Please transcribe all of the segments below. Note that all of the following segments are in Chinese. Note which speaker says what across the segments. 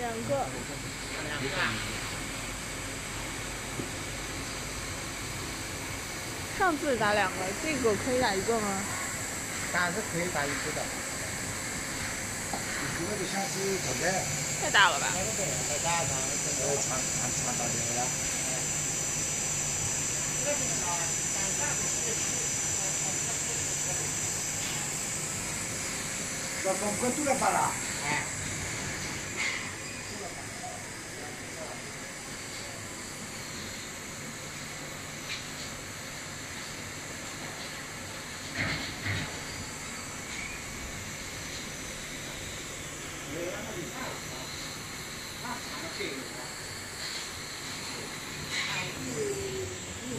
Speaker 1: 两个。
Speaker 2: 两个。
Speaker 1: 上次打两个，这个可以打一个吗？
Speaker 2: 打是可以打一个的。
Speaker 3: 你这个像是什么？
Speaker 1: 太大了吧？
Speaker 2: 太大了，
Speaker 3: 呃，长长长到这个了。要从快都来发了。
Speaker 2: 哎。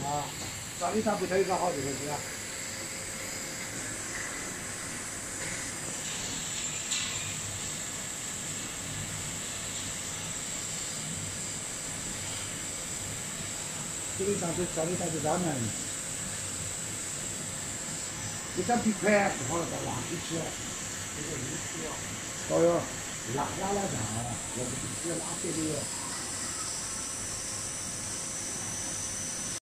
Speaker 3: 啊，找你他不头一个好这个是吧？这你上就找你他就拉面，一张皮块不好了，再拉进去了，这个一需要，哦哟，拉拉拉上，要不直接拉起的哟。